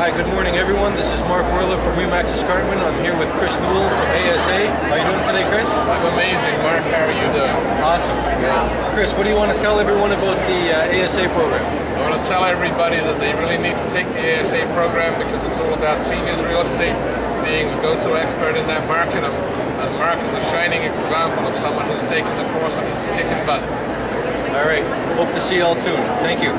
Hi, good morning everyone. This is Mark Woehrle from Remax Escarpment. I'm here with Chris Newell from ASA. How are you doing today, Chris? I'm amazing, Mark. How are you doing? Awesome. Chris, what do you want to tell everyone about the uh, ASA program? I want to tell everybody that they really need to take the ASA program because it's all about seniors real estate, being a go-to expert in that market. And Mark is a shining example of someone who's taken the course and is kicking butt. All right. Hope to see you all soon. Thank you.